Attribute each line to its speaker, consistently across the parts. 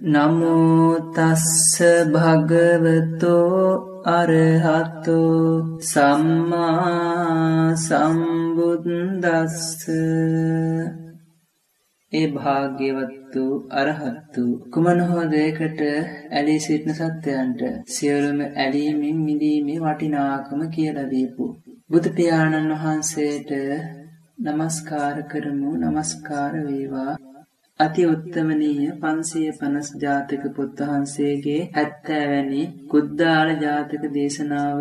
Speaker 1: නමෝ තස්ස භගවතෝ අරහතෝ සම්මා සම්බුද්දස්ස. ඒ භාග්‍යවත්තු අරහත්තු කුමන හෝ දෙයකට ඇලී සිටින සත්‍යයන්ට සියලුම ඇලීමෙන් මිදීමේ වටිනාකම කියලා දීපු බුදු පියාණන් වහන්සේට নমස්කාර කරමු. নমස්කාර වේවා. අති උත්තමනීය පන්සිය පනස් ජාතක පුත්වහන්සේගේ ඇත්තෑවැනි කුද්දාල ජාතක දේශනාව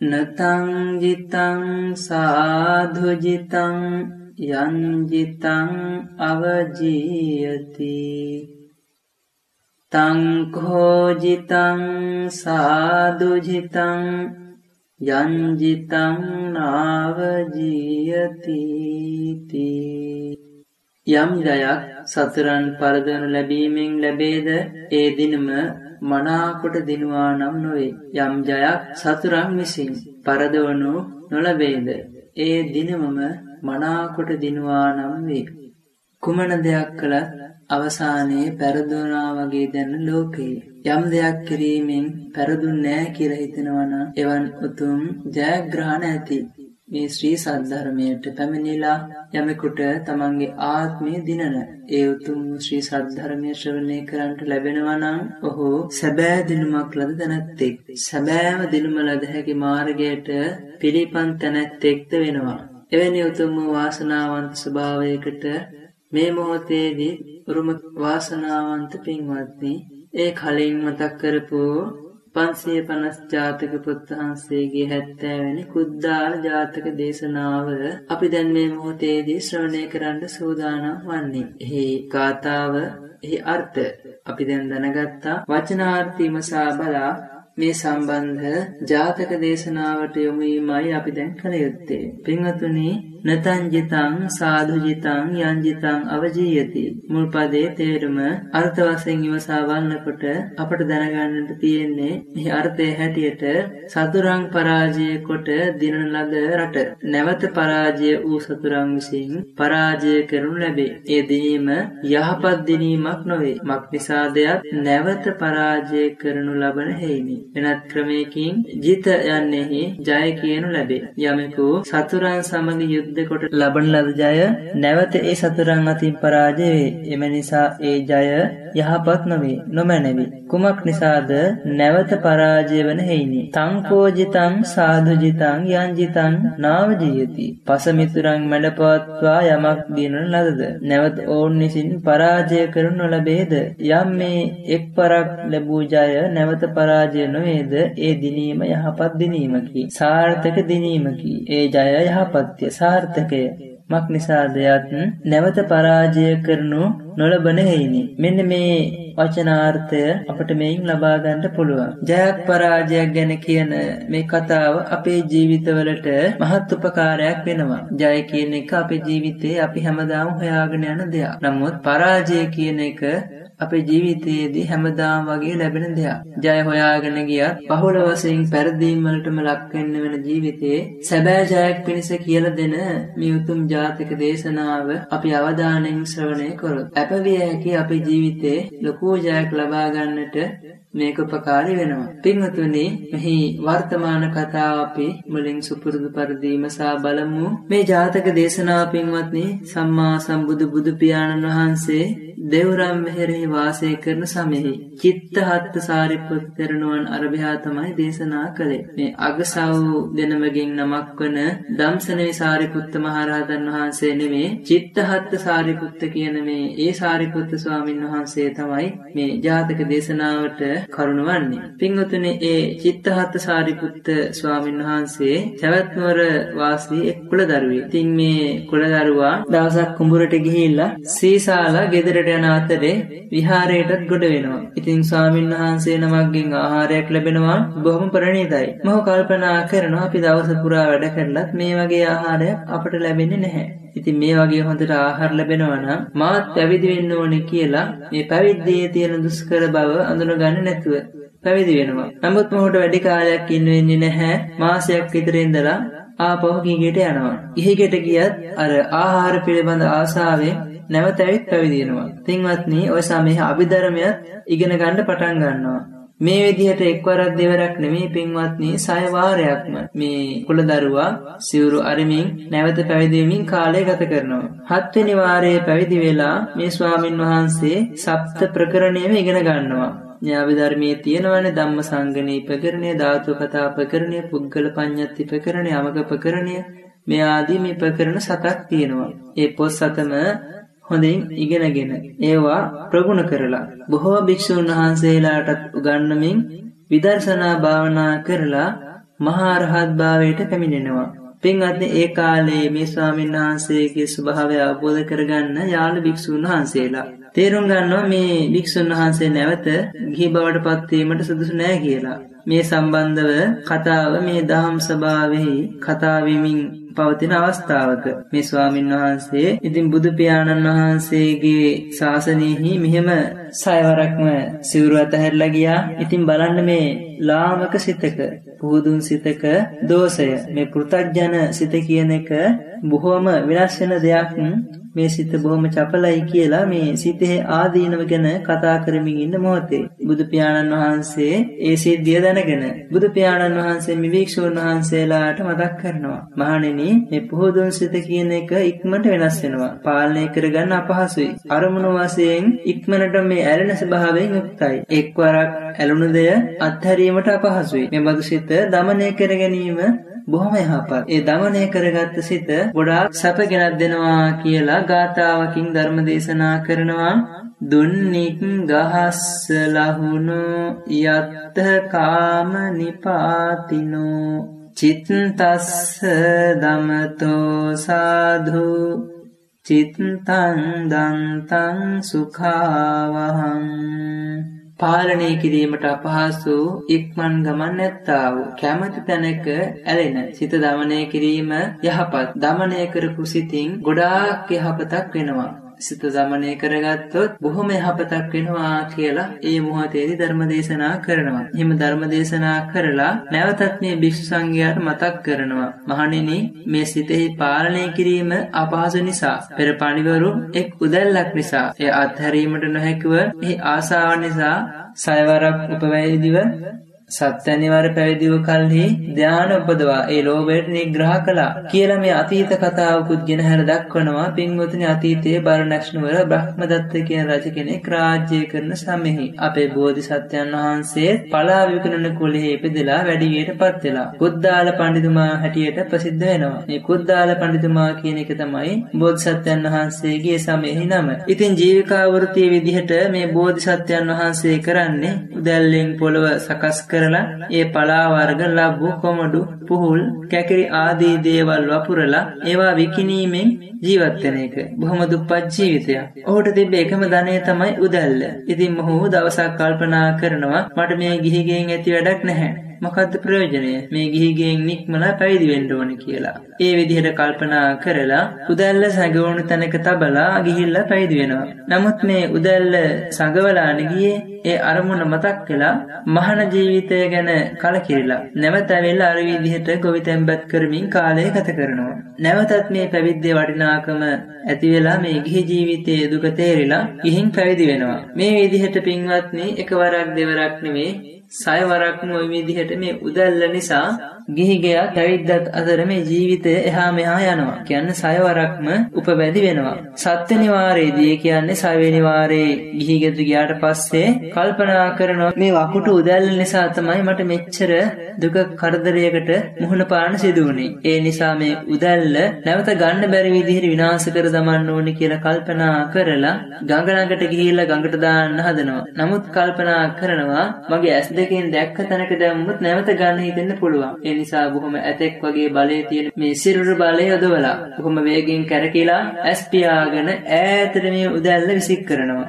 Speaker 1: නතංජිතං සාධුජිතං යංජිතං අවජීයති තංකෝජිතං සාධුජිතං යංජිතං නාවජීයතිති යම් ජයක් සතුරන් පරදවනු ලැබීමෙන් ලැබේද ඒ දිනම මනාකොට දිනුවා නම් නොවේ. යම් ජයක් සතුරන් විසින් පරදවනු නොලබේද ඒ දිනමම මනාකොට දිනුවා නම් වේ. කුමන දෙයක් කළත් අවසානයේ පැරදුනා වගේ දැන්න ලෝකයේ. යම් දෙයක් කිරීමෙන් පැරදුන් නෑ කියලා හිතෙනවනම් එවන් උතුම් ජයග්‍රහණ ඇති. මේ ශ්‍රී සද්ධර්මයට පැමිණිලා යමෙකුට තමන්ගේ ආත්මය දිනන. ඒ උතුම් ශ්‍රී සද්ධර්මය ශ්‍රවණය කරන්නට ලැබෙනවා නම් ඔහු සැබෑ දිනුමක් ලද තැනැත්තෙක් සැබෑම දිනුම ලද හැකි මාර්ගයට පිළිපන් තැනැත්තෙක්ද වෙනවා. එවැනි උතුම් වාසනාවන්ත ස්වභාවයකට මේ මොහොතේදී උරුම වාසනාවන්ත පින්වත්නි ඒ කලින් මතක් කරපු පන්සිය පනස් ජාතක පුත්වහන්සේගේ හැත්තෑවැනි කුද්දාල ජාතක දේශනාව අපි දැන් මේ මොහොතේදී ශ්‍රවණය කරන්න සූදානම් වන්නේ. එහි ගාථාව එහි අර්ථ අපි දැන් දැනගත්තා වචනාර්ථීමසා බලා මේ සම්බන්ධ ජාතක දේශනාවට යොමුවීමයි අපි දැන් කළ යුත්තේ. පින්වතුනි නතංජිතං සාධුජිතං යංජිතං අවජීයති. මුල් පදේ තේරුම අර්ථ වශයෙන් ඉවසා බලනකොට අපට දැනගන්නට තියෙන්නේ මේ අර්ථයේ හැටියට සතුරන් පරාජය කොට දිනන ලද රට නැවත පරාජය වූ සතුරන් විසින් පරාජය කරනු ලැබේ. ඒ දිනීම යහපත් දිනීමක් නොවේ. මක් නිසාදයක් නැවත පරාජය කරනු ලබන හේිනි. වෙනත් ක්‍රමයකින් ජිත යන්නෙහි ජය කියනු ලැබේ. යමෙකු සතුරන් සමග යුද්ධ කොට ලබන ලද ජය නැවත ඒ සතුරන් අතින් පරාජය වේ. එම නිසා ඒ ජය යහපත් නොවේ. නොමැනවි. කුමක් නිසාද නැවත පරාජය වන හේිනි. තංකෝජිතං සාධුජිතං යංජිතං නාවජීයති. පසමිතුරන් මැඩපවත්වා යමක් දිනන ලදද. නැවත ඔවුන් විසින් පරාජය කරනු නොලබේද. යම් මේ එක් පරක් ලැබූ ජය නැවත පරාජය නොවේද ඒ දිනීම යහපත් දිනීමකි. සාර්ථක දිනීමකි. ඒ ජය යහපත්ය සාර්ථකය. මක් නිසාදයත් නැවත පරාජය කරනු නොලබන හෙයිනි. මෙන්න මේ වචනාර්ථය අපට මෙයින් ලබාගන්නට පුළුවන්. ජයක් පරාජයක් ගැන කියන මේ කතාව අපේ ජීවිතවලට මහත් උපකාරයක් වෙනවා. ජය කියන එක අපේ ජීවිතයේ අපි හැමදාම හොයාගෙන යන දෙයක්. නමුත් පරාජය කියන එක අපේ ජීවිතයේදී හැමදාම වගේ ලැබෙන දෙයක්. ජය හොයාගෙන ගියත් බහුල වශයෙන් පෙරදීම් වලටම ලක් වෙන්න වෙන ජීවිතේ සැබෑ ජයක් පිණිස කියලා දෙන මේ උතුම් ජාතක දේශනාව අපි අවධානයෙන් ශ්‍රවණය කරොත් අපවිය හැකි අපේ ජීවිතේ ලොකු ජයක් ලබා ගන්නට මේක උපකාරී වෙනවා. පින්වතුනි මෙහි වර්තමාන කතාව අපි මුලින් සුපුරුදු පරිදිම සා බලමු. මේ ජාතක දේශනාව පින්වත්නි සම්මා සම්බුදු බුදු පියාණන් වහන්සේ දෙව්රම් මෙහෙරෙහි වාසය කරන සමෙහි චිත්තහත්ත සාරිප්පුත් තෙරණුවන් අරභයා තමයි දේශනා කළේ. මේ අගසව් දෙනමගින් නමක් වන දම්සනවේ සාරිපුත්ත මහරහතන් වහන්සේ නෙමේ චිත්තහත්ත සාරිපුත්ත කියන මේ ඒ සාරිපුත්ත ස්වාමින් වහන්සේ තමයි මේ ජාතක දේශනාවට කරුණ වන්නේ. පින්වතුනි ඒ චිත්තහත්ත සාරිපුත්ත ස්වාමින් වහන්සේ සැවැත්නුවර වාසී එක් කුලදරුවෙක්. ඉතින් මේ කුලදරුවා දවසක් කුඹුරට ගිහිල්ලා සීසාලා ගෙදරට යන අතරේ විහාරයටත් ගොඩ වෙනවා. ඉතින් ස්වාමීන් වහන්සේ නමක්ගෙන් ආහාරයක් ලැබෙනවා බොහොම ප්‍රණීතයි. මොහු කල්පනා කරනවා අපි දවස පුරා වැඩ කරලත් මේ වගේ ආහාරයක් අපට ලැබෙන්නේ නැහැ. ඉතින් මේ වගේ හොඳට ආහාර ලැබෙනවා නම් මාත් පැවිදි වෙන්න ඕනේ කියලා මේ පැවිද්දේ තියෙන දුෂ්කර බව අඳුනගන්නේ නැතුව පැවිදි වෙනවා. නමුත් මොහුට වැඩි කාලයක් ඉන්න වෙන්නේ නැහැ. මාසයක් විතර ඉඳලා ආපහු ගිහිගෙට යනවා. ගිහිගෙට ගියත් අර ආහාර පිළිබඳ ආසාවෙන් නැවත ඇවිත් පැවිදිනවා. පින්වත්නි ඔය සමයේ අභිධර්මයත් ඉගෙන ගන්න පටන් ගන්නවා. මේ විදිහට එක්වරක් දෙවරක් නෙමේ පින්වත්නි සය වාරයක්ම මේ කුලදරුවා සිවුරු අරමින් නැවත පැවිදිමින් කාලය ගත කරනවා. හත්වෙනි වාරයේ පැවිදි වෙලා මේ ස්වාමින් වහන්සේ සප්ත ප්‍රකරණයම ඉගෙන ගන්නවා. ඥාවිධර්මයේ තියෙනවනේ ධම්ම සංගණී ප්‍රකරණය, ධාතු කතා ප්‍රකරණය, පුද්ගල පඤ්ඤත්ති ප්‍රකරණය, අමක ප්‍රකරණය මේ ආදී මේ ප්‍රකරණ සතක් තියෙනවා. ඒ පොත් සතම හොඳින් ඉගෙනගෙන ඒවා ප්‍රගුණ කරලා බොහෝ භික්ෂූන් වහන්සේලාටත් උගන්වමින් විදර්ශනා භාවනා කරලා මහා රහත් භාවයට පැමිණෙනවා. පින්වත්නි ඒ කාලේ මේ ස්වාමීන් වහන්සේගේ ස්වභාවය අවබෝධ කරගන්න යාළු භික්ෂූන් වහන්සේලා තේරුම් ගන්නවා මේ භික්ෂුන් වහන්සේ නැවත ගිහි බවට පත්වීමට සුදුසු නෑ කියලා. මේ සම්බන්ධව කතාව මේ දහම් සභාවෙහි කතාවෙමින් පවතින අවස්ථාවක මේ ස්වාමින් වහන්සේ ඉතින් බුදු පියාණන් වහන්සේගේ ශාසනයෙහි මෙහෙම සයවරක්ම සිවුරු අතහැරලා ගියා. ඉතින් බලන්න මේ ලාමක සිතක පුහුදුන් සිතක දෝෂය මේ පෘථග්ජන සිත කියන එක බොහොම විනාශ වෙන දෙයක් මේ සිත බොහොම චපලයි කියලා මේ සිතේ ආදීනව ගැන කතා කරමින් ඉන්න මොහොතේ බුදු පියාණන් වහන්සේ ඒ සිද්ධිය දැනගෙන බුදු පියාණන් වහන්සේ මිවික්ෂුන් වහන්සේලාට මතක් කරනවා මහණෙනි ස්වාමීනි මේ පොහොදුන් සිත කියන එක ඉක්මනට වෙනස් වෙනවා. පාලනය කරගන්න අපහසුයි. අරමුණු වශයෙන් ඉක්මනට මේ ඇලෙන ස්වභාවයෙන් යුක්තයි. එක්වරක් ඇලුණු දෙය අත්හැරීමට අපහසුයි. මේ බඳු සිත দমনය කර ගැනීම බොහොම යහපත්. ඒ দমনය කරගත් සිත ගොඩාක් සැප ගෙනත් දෙනවා කියලා ගාතාවකින් ධර්ම දේශනා කරනවා. දුන්නික් ගහස්ස ලහුණු යත්ත කාම නිපාතිනෝ චිත්තස්ස දමතෝ සාධු චිත්තං දන්තං සුඛාවහං පාලනය කිරීමට අපහසු ඉක්මන් ගමන් නැත්තා වූ කැමති තැනක ඇලෙන සිත දමනය කිරීම යහපත්. දමනය කරපු සිතින් ගොඩාක් යහපතක් වෙනවා. සිත දමනය කරගත්තොත් බොහොම යහපතක් වෙනවා කියලා ඒ මොහොතේදී ධර්ම දේශනා කරනවා. එහෙම ධර්ම දේශනා කරලා නැවතත් මේ භික්ෂු සංඝයාට මතක් කරනවා. මහණෙනි මේ සිතෙහි පාලනය කිරීම අපහසු නිසා පෙර පණිවරු එක් උදැල්ලක් නිසා එය අත්හැරීමට නොහැකිව එහි ආසාව නිසා සයවරක් උපවැයදිව සත්‍යනිවර පැවිදිව කල්හි ධ්‍යාන උපදවා ඒ ලෝභයට නිග්‍රහ කළා. කියලා මේ අතීත කතාවකුත් ගෙන හැර දක්වනවා. පින්වතුනි අතීතයේ බරණැස්නුවර බ්‍රහ්මදත්ත කියන රජ කෙනෙක් රාජ්‍ය කරන සමෙහි අපේ බෝධිසත්වයන් වහන්සේ පලා විකුණන කුලෙහි ඉපදලා වැඩිවියට පත් වෙලා කුද්දාල පඬිතුමා හැටියට ප්‍රසිද්ධ වෙනවා. මේ කුද්දාල පඬිතුමා කියන එක තමයි බෝධිසත්වයන් වහන්සේගේ සමයෙහි නම. ඉතින් ජීවිකා වෘත්තිය විදිහට මේ බෝධිසත්වයන් වහන්සේ කරන්නේ උදැල්ලෙන් පොළව සකස් කර කරලා ඒ පලාවර්ග ලබ්බු කොමඩු පුහුල් කැකිරි ආදී දේවල් වපුරලා ඒවා විකිනීමෙන් ජීවත්වෙන එක බොහොම දුප්පත් ජීවිතයක්. ඔහුට තිබ්බ එකම ධනය තමයි උදැල්ල. ඉතින් මොහු දවසක් කල්පනා කරනවා මට මේ ගිහිගෙන් ඇති වැඩක් නැහැ. මොකද්ද ප්‍රයෝජනය මේ ගිහිගෙන් නික්මලා පැවිදි වෙන්න ඕන කියලා. ඒ විදිහට කල්පනා කරලා උදැල්ල සැඟවුණු තැනක තබලා ගිහිල්ලා පැවිදි වෙනවා. නමුත් මේ උදැල්ල සඟවලා ගියේ ඒ අරමුණ මතක් වෙලා මහන ජීවිතය ගැන කලකිරිලා නැවත ඇවිල්ලා අර විදිහට ගොවිතැන්පත් කරමින් කාලය ගත කරනවා. නැවතත් මේ පැවිද්දේ වටිනාකම ඇති වෙලා මේ ගිහි ජීවිතයේ දුක තේරිලා ගිහින් පැවිදි වෙනවා. මේ විදිහට පින්වත්නි එකවරක් දෙවරක් නෙමේ සයවරක්ම ওই විදිහට මේ උදැල්ල නිසා ගිහිගයක් පැවිද්දත් අතර මේ ජීවිතය එහා මෙහා යනවා. කියන්න සයවරක්ම උපවැදි වෙනවා. සත්‍යනි වාරයේදී කියන්නේ සයවෙනි වාරේ ගිහිගෙදර ගියාට පස්සේ කල්පනා කරනවා මේ වකුටු උදැල්ල නිසා තමයි මට මෙච්චර දුක කරදරයකට මුහුණ පාන්න සිදු වුණේ. ඒ නිසා මේ උදැල්ල නැවත ගන්න බැරි විදිහට විනාශ කර දමන්න ඕනේ කියලා කල්පනා කරලා ගඟ ළඟට ගිහිල්ලා ගඟට දාන්න හදනවා. නමුත් කල්පනා කරනවා මගේ ඇස් දෙකෙන් දැක්ක තැනක දැම්මුත් නැවත ගන්න හිතෙන්න පුළුවන්. ඒ නිසා බොහොම ඇතෙක් වගේ බලය තියෙන මේ සිරුර බලය යොදවලා බොහොම වේගෙන් කැරකිලා ඇස් පියාගෙන ඈතට මේ උදැල්ල විසික් කරනවා.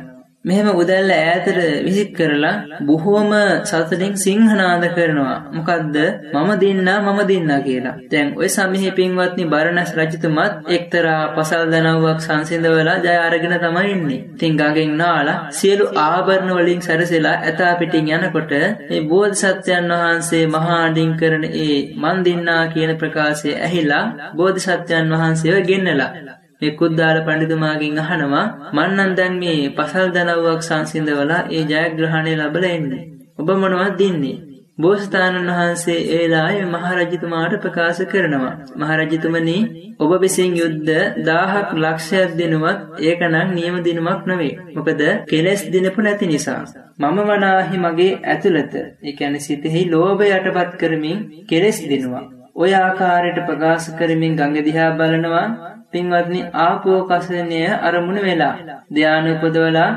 Speaker 1: මෙහෙම උදැල්ල ඈතට විසික් කරලා බොහෝම සතුටින් සිංහනාද කරනවා. මොකක්ද මම දින්නා මම දින්නා කියලා. දැන් ඔය සමිහි පින්වත්නි බරණැස් රජතුමත් එක්තරා පසල් දනව්වක් සංසිඳවලා ජය අරගෙන තමයි ඉන්නේ. ඉතින් ගඟෙන් නාලා සියලු ආභරණ වලින් සැරසෙලා ඇතා පිටින් යනකොට මේ බෝධිසත්වයන් වහන්සේ මහා අඩින් කරන ඒ මන් දින්නා කියන ප්‍රකාශය ඇහිලා බෝධිසත්වයන් වහන්සේව ගෙන්නලා මේ කුද්දාල පඬිතුමාගෙන් අහනවා මන්නන් දැන් මේ පසල් දනව්වක් සංසිඳවලා ඒ ජයග්‍රහණය ලබලා එන්නේ. ඔබ මොනවද දින්නේ? බෝසතාණන් වහන්සේ ඒලාය මහරජතුමාට ප්‍රකාශ කරනවා. මහරජතුමනි ඔබ විසින් යුද්ධ දාහක් ලක්ෂයක් දෙනුවත් ඒක නම් නියම දිනුමක් නොවේ. මොකද කෙලෙස් දිනපු නැති නිසා. මම වනාහි මගේ ඇතුළත එකැන සිතෙහි ලෝභ යටපත් කරමින් කෙලෙස් දෙනවා. ඔය ආකාරයට ප්‍රකාශ කරමින් ගඟ දිහා බලනවා පින්වත්නි ආපෝකසනය අරමුණ වෙලා ධ්‍යාන උපදවලා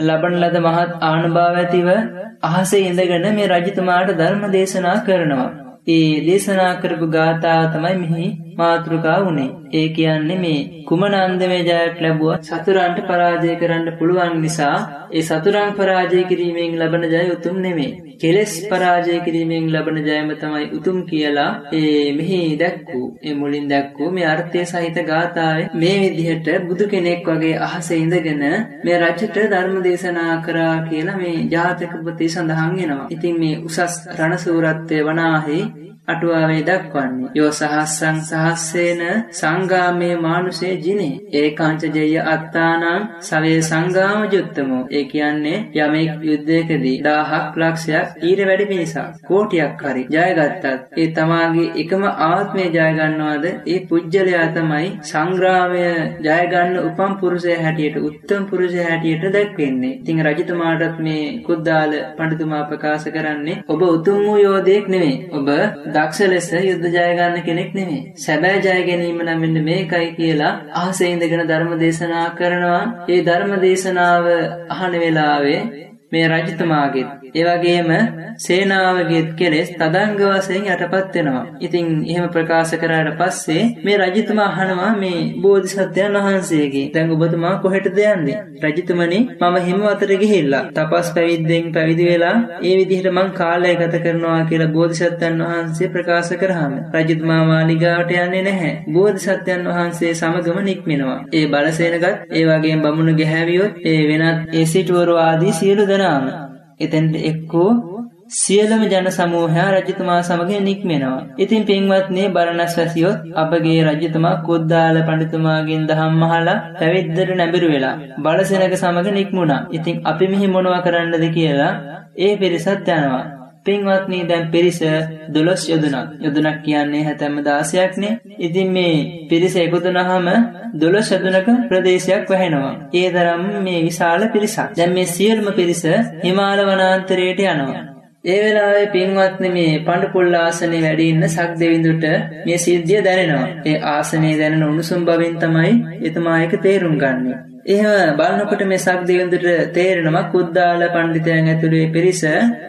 Speaker 1: ලබන ලද මහත් ආනුභාව ඇතිව අහසේ ඉඳගෙන මේ රජතුමාට ධර්ම දේශනා කරනවා. ඒ දේශනා කරපු ගාථාව තමයි මෙහි මාතෘකා වුණේ. ඒ කියන්නේ මේ කුමනන්දමේ ජයක් ලැබුවා සතුරන්ට පරාජය කරන්න පුළුවන් නිසා ඒ සතුරන් පරාජය කිරීමෙන් ලබන ජය උතුම් නෙමේ. කෙලෙස් පරාජය කිරීමෙන් ලබන ජයම තමයි උතුම් කියලා ඒ මෙහි දැක්වූ ඒ මුලින් දැක්වූ මේ අර්ථය සහිත ගාථාවේ මේ විදිහට බුදු කෙනෙක් වගේ අහසේ ඉඳගෙන මේ රජට ධර්ම දේශනා කරා කියලා මේ ජාතක පොතේ සඳහන් වෙනවා. ඉතින් මේ උසස් රණසූරත්වය වනාහි අටුවාවේ දක්වන්නේ. යෝ සහස්සං සහස්සේන සංගාමේ මානුසේ ජිනේ. ඒකාංචජය අත්තානං සවේ සංගාම යුත්තමෝ ඒ කියන්නේ යමෙක් යුද්ධයකදී දාහක් ලක්ෂයක් ඊට වැඩි පිණිසා කෝටියක් හරි ජයගත්තත් ඒ තමාගේ එකම ආත්මය ජයගන්නවාද? ඒ පුද්ගලයා තමයි සංග්‍රාමය ජයගන්න උපම් පුරුෂය හැටියට උත්තම පුරුෂය හැටියට දැක්වෙන්නේ. ඉතිං රජතුමාටත් මේ කුද්දාල පඬතුමා ප්‍රකාශ කරන්නේ ඔබ උතුම් වූ යෝධයෙක් නෙවේ ඔබ දක්ෂ ලෙස යුද්ධ ජයගන්න කෙනෙක් නෙමේ. සැබෑ ජය ගැනීම නම් මෙන්න මේකයි කියලා අහසේ ඉඳගෙන ධර්ම දේශනා කරනවා. ඒ ධර්ම දේශනාව අහන වෙලාවේ මේ රජතුමාගෙත් ඒ වගේම සේනාවගේත් කෙලෙස් තදංග වශයෙන් යටපත් වෙනවා. ඉතින් එහෙම ප්‍රකාශ කරාට පස්සේ මේ රජතුමා අහනවා මේ බෝධිසත්වයන් වහන්සේගේ දැන් ඔබතුමා කොහෙටද යන්නේ? රජතුමනි මම හිමවතට ගිහිල්ලා තපස් පැවිද්දෙන් පැවිදි වෙලා ඒ විදිහට මං කාලය ගත කරනවා කියලා බෝධිසත්වයන් වහන්සේ ප්‍රකාශ කරාම රජතුමා මාලිගාවට යන්නේ නැහැ. බෝධිසත්වයන් වහන්සේ සමගම නික්මෙනවා. ඒ බලසේනගත් ඒ වගේම බමුණු ගැහැවියොත් ඒ වෙනත් ඒ සිටුවරු ආදී සියලු දෙනාම එතෙන්ට එක්කෝ සියලම ජන සමූහයා රජතුමා සමග නික්මෙනවා. ඉතින් පින්වත්නේ බරණස් වැසියොත් අපගේ රජතුමා කුද්දාල පඬිතුමාගෙන් දහම් මහලා පැවිද්දට නැඹුරු වෙලා බලසෙනක සමග නික්මුණා. ඉතින් අපි මෙහි මොනවා කරන්නද කියලා ඒ පිරිසත් යනවා. පින්වත්නී දැන් පිරිස දොළොස් යොදුනක්. යොදුනක් කියන්නේ හැතැම්ම දාසයක්නේ. ඉතින් මේ පිරිස එකතුනහම දොළොස් යොදුනක ප්‍රදේශයක් වැහෙනවා. ඒ තරම් මේ විශාල පිරිසක්. දැන් මේ සියල්ම පිරිස හිමාල වනාන්තරයට යනවා. ඒ වෙලාවේ පින්වත්නි මේ පඬුපුල් ආසනේ වැඩි ඉන්න සක් දෙවිඳුට මේ සිද්ධිය දැනෙනවා. ඒ ආසනේ දැනෙන උණුසුම් බවෙන් තමයි එතුමා ඒක තේරුම් ගන්නේ. එහෙම බලනකොට මේ සක් දෙවිඳුට තේරෙනවා කුද්දාල පඬිතයන් ඇතුළේ පිරිස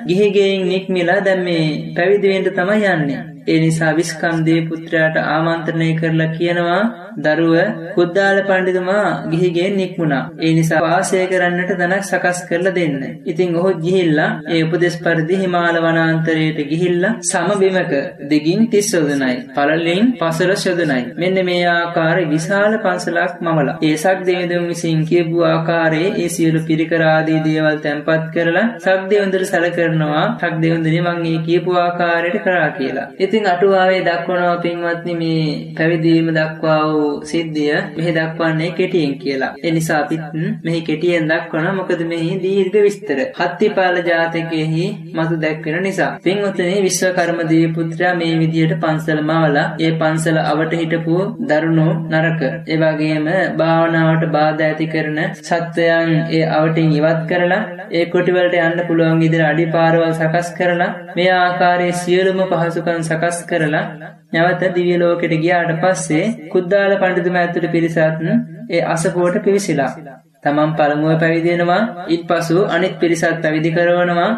Speaker 1: ගිහිගෙයින් නික්මිලා දැන් මේ පැවිදි වෙන්න තමයි යන්නේ. ඒ නිසා විස්කන්දේ පුත්‍රයාට ආමන්ත්‍රණය කරලා කියනවා දරුව කුද්දාල පණ්ඩිතුමා ගිහිගෙන් නික්මුණා. ඒ නිසා වාසය කරන්නට දනක් සකස් කරලා දෙන්න. ඉතින් ඔහු ගිහිල්ලා ඒ උපදෙස් පරිදි හිමාල වනාන්තරයට ගිහිල්ලා සම බිමක දිගින් 30 යොදුනයි. පළලින් 15 යොදුනයි. මෙන්න මේ ආකාර විශාල පන්සලක් මවලා. ඒසක් දෙවිඳුන් විසින් කියපු ආකාරයේ ඒ සියලු පිරිකර ආදී දේවල් තැන්පත් කරලා සක් දෙවිඳුර සැලකරනවා. සක් දෙවිඳුනි මං ඒ කියපු ආකාරයට කරා කියලා. ඉතින් අටුවාවේ දක්වනවා පින්වත්නි මේ පැවිදීම දක්වා වූ සිද්ධිය මෙහි දක්වන්නේ කෙටියෙන් කියලා. ඒ නිසා අපිත් මෙහි කෙටියෙන් දක්වනවා මොකද මෙහි දීර්ඝ විස්තර. හත්තිපාල ජාතකයෙහි මතු දැක්වෙන නිසා. පින්වත්නි විශ්වකර්ම දීපුත්‍රයා මේ විදියට පන්සල මවලා ඒ පන්සල අවට හිටපු දරුණු නරක. ඒ වගේම භාවනාවට බාධා ඇති කරන සත්වයන් ඒ අවටින් ඉවත් කරලා ඒ කොටිවලට යන්න පුළුවන් විදිහට අඩිපාරවල් සකස් කරලා මේ ආකාරයේ සියලුම පහසුකම් සකස් කරලා නැවත දිව්‍ය ලෝකෙට ගියාට පස්සේ කුද්දාල පඬිතුමා ඇතුළු පිරිසත් ඒ අසපුවට පිවිසිලා. තමන් පළමුව පැවිදි වෙනවා ඊට පසු අනිත් පිරිසත් පැවිදි කරවනවා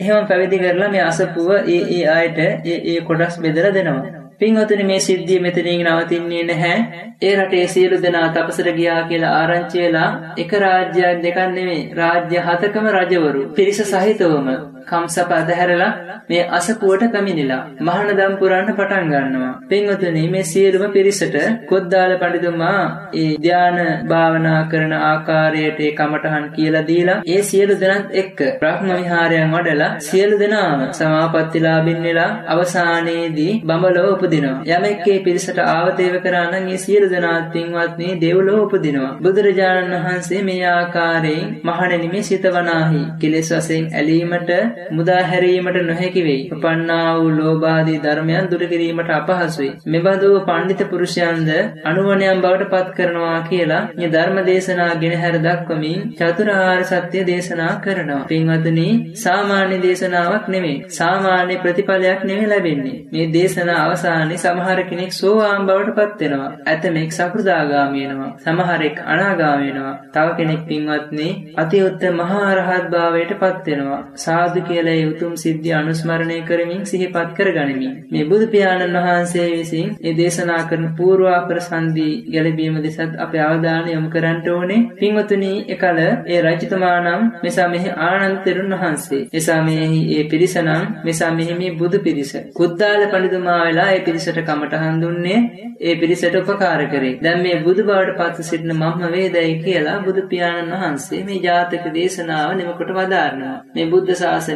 Speaker 1: එහෙම පැවිදි කරලා මේ අසපුව ඒ ඒ අයට ඒ ඒ කොටස් බෙදලා දෙනවා. පින්වතුනි මේ සිද්ධිය මෙතනින් නවතින්නේ නැහැ. ඒ රටේ සියලු දෙනා තපසට ගියා කියලා ආරංචි වෙලා එක රාජ්‍යයක් දෙකක් නෙමෙයි රාජ්‍ය හතකම රජවරු පිරිස සහිතවම කම්සප අදහැරලා මේ අසපුවට පැමිණිලා මහානදම් පුරන්න පටන් ගන්නවා. පින්වතුනි මේ සියලුම පිරිසට කොද්දාල පඬිතුමා ඒ ධාන භාවනා කරන ආකාරයට ඒ කමටහන් කියලා දීලා ඒ සියලු දෙනාත් එක්ක බ්‍රහ්ම විහාරයන් වඩලා සියලු දෙනාම සමාපත්තිලාභින් වෙලා අවසානයේදී බඹලව උපදිනවා. යමෙක් ඒ පිරිසට ආවතේව කරා නම් ඒ සියලු දෙනාත් පින්වත්නි දෙව්ලොව උපදිනවා. බුදුරජාණන් වහන්සේ මේ ආකාරයෙන් මහණෙනි මේ සිත වනාහි කෙලෙස් වශයෙන් ඇලීමට මුදා හැරීමට නොහැකි වෙයි. උපන්නා වූ ලෝභාදී ධර්මයන් දුරු කිරීමට අපහසුයි. මෙබඳු පඬිත පුරුෂයන්ද අනුවණයන් බවට පත් කරනවා කියලා මේ ධර්ම දේශනා ගෙන හැර දක්වමින් චතුරාර්ය සත්‍ය දේශනා කරනවා. පින්වතුනි සාමාන්‍ය දේශනාවක් නෙමෙයි. සාමාන්‍ය ප්‍රතිඵලයක් නෙමෙයි ලැබෙන්නේ. මේ දේශනා අවසානයේ සමහර කෙනෙක් සෝවාන් බවට පත් වෙනවා. ඇතමෙක් සකෘදාගාමී වෙනවා. සමහරෙක් අනාගාමී වෙනවා. තව කෙනෙක් පින්වත්නි අති උත්තම මහා රහත් භාවයට පත් වෙනවා. සාදු කියලා ඒ උතුම් සිද්ධිය අනුස්මරණය කරමින් සිහිපත් කරගනිමින් මේ බුදු පියාණන් වහන්සේ විසින් ඒ දේශනා කරන පූර්වාපර සංදී ගැලවීම දෙසත් අපේ අවධානය යොමු කරන්න ඕනේ. පින්වතුනි එකල ඒ රජතුමා නම් මෙසා මෙහි ආනන්ද තෙරුන් වහන්සේ. එසා මෙහි ඒ පිරිස නම් මෙසා මෙහි මේ බුදු පිරිස. කුද්දාල පඬිතුමා වෙලා ඒ පිරිසට කමටහන් දුන්නේ ඒ පිරිසට උපකාර කරේ. දැන් මේ බුදු බවට පත් සිටින මම්ම වේදයි කියලා බුදු පියාණන් වහන්සේ මේ ජාතක දේශනාව නිමකොට වදාරනවා. මේ බුද්ධ ශාසනයේ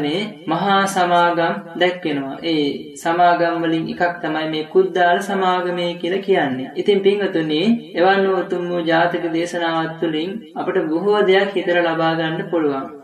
Speaker 1: මහා සමාගම් දැක්වෙනවා. ඒ සමාගම් වලින් එකක් තමයි මේ කුද්දාල සමාගමේ කියලා කියන්නේ. ඉතින් පින්වතුනි, එවන් වූ උතුම් වූ ජාතක දේශනාවත් තුළින් අපට බොහෝ දෙයක් හිතර ලබා ගන්න පුළුවන්.